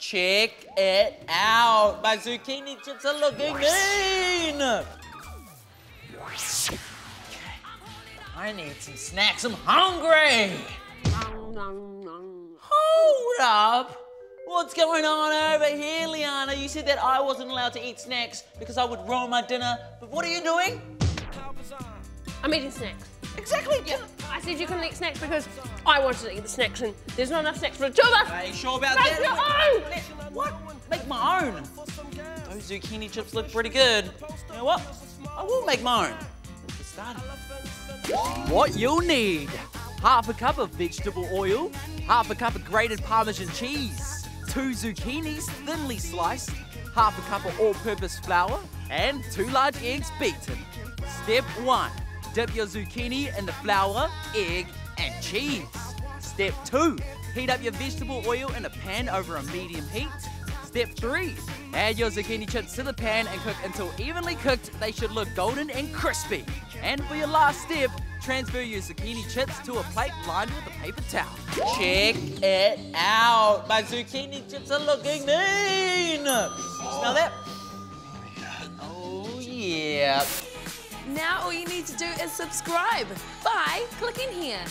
Check it out. My zucchini chips are looking mean. I need some snacks. I'm hungry. Hold up. What's going on over here, Leanna? You said that I wasn't allowed to eat snacks because I would ruin my dinner. But what are you doing? I'm eating snacks. Exactly. Yeah, I said you couldn't eat snacks because I wanted to eat the snacks and there's not enough snacks for the two of us. Are you sure about Make that? Your own! Let- What? Make my own. Those zucchini chips look pretty good. You know what? I will make my own. Let's get started. What you'll need half a cup of vegetable oil, half a cup of grated Parmesan cheese, two zucchinis thinly sliced, half a cup of all purpose flour, and two large eggs beaten. Step 1 Dip your zucchini in the flour, egg, and cheese. Step 2 Heat up your vegetable oil in a pan over a medium heat. Step 3 Add your zucchini chips to the pan and cook until evenly cooked. They should look golden and crispy. And for your last step, transfer your zucchini chips to a plate lined with a paper towel. Check it out. My zucchini chips are looking mean. Smell that? Oh, yeah. Now all you need to do is subscribe by clicking here.